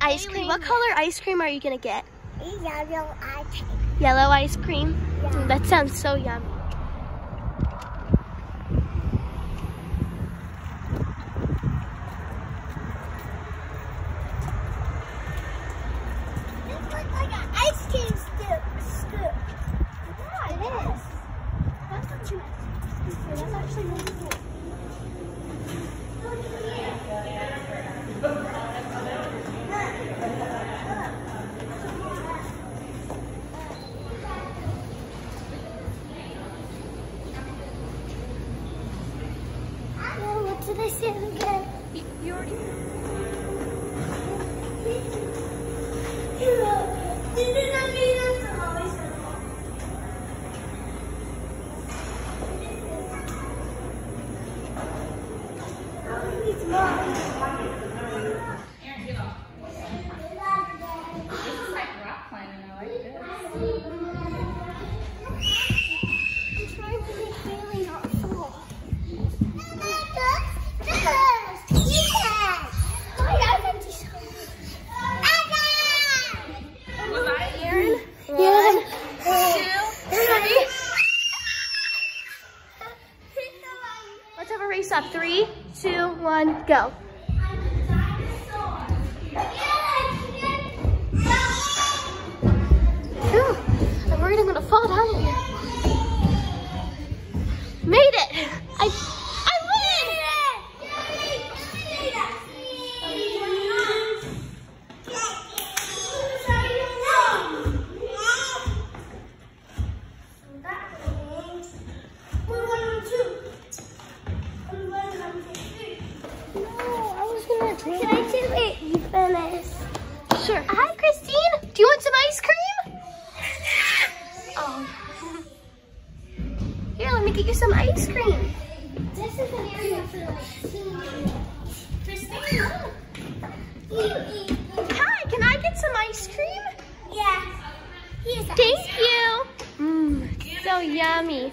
Ice cream. What color ice cream are you gonna get? Yellow ice cream. Yellow ice cream? Yeah. Mm, that sounds so yummy. This looks like an ice cream scoop. scoop. Yeah, it is. That's not too much. That's actually really cool. Oh, what did I say again? You already is like rock climbing. I like this. Was I Aaron? One, two, three. Race up. Three, two, one, go. I'm worried I'm gonna fall down here. Made it! I, Sure. Hi, Christine. Do you want some ice cream? Oh. Here, let me get you some ice cream. This is an area for like seniors. Christine. Hi, can I get some ice cream? Yeah. Thank you. Mmm, so yummy.